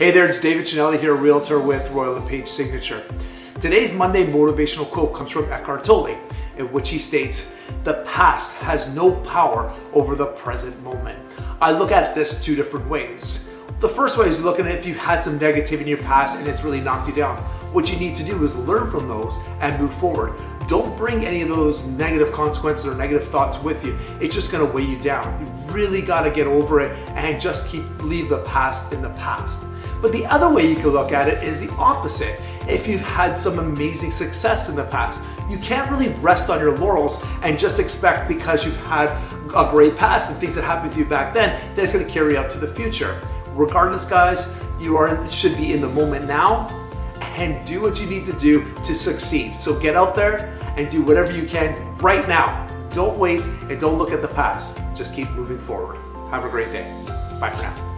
Hey there, it's David Cinelli here, Realtor with Royal LePage Signature. Today's Monday motivational quote comes from Eckhart Tolle, in which he states, the past has no power over the present moment. I look at this two different ways. The first way is looking at if you had some negativity in your past and it's really knocked you down. What you need to do is learn from those and move forward. Don't bring any of those negative consequences or negative thoughts with you. It's just gonna weigh you down. You really gotta get over it and just keep leave the past in the past. But the other way you can look at it is the opposite. If you've had some amazing success in the past, you can't really rest on your laurels and just expect because you've had a great past and things that happened to you back then, that it's gonna carry out to the future. Regardless, guys, you are should be in the moment now and do what you need to do to succeed. So get out there and do whatever you can right now. Don't wait and don't look at the past. Just keep moving forward. Have a great day. Bye for now.